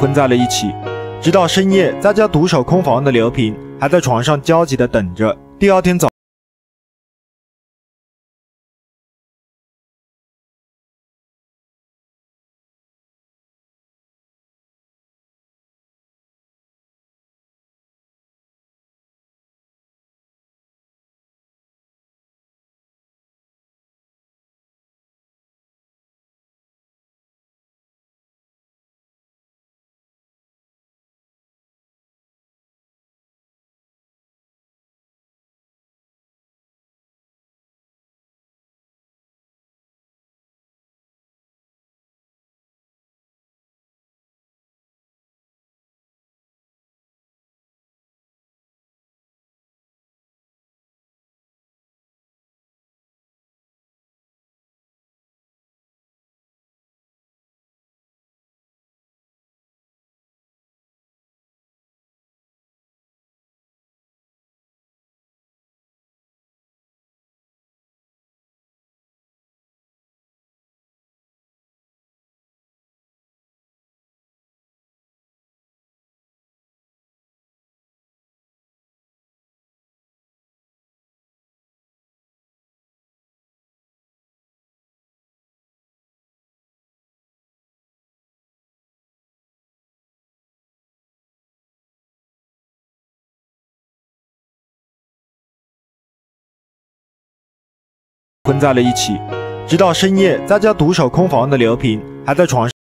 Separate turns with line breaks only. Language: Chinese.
困在了一起，直到深夜，在家独守空房的刘平还在床上焦急地等着第二天早。困在了一起，直到深夜，在家独守空房的刘平还在床上。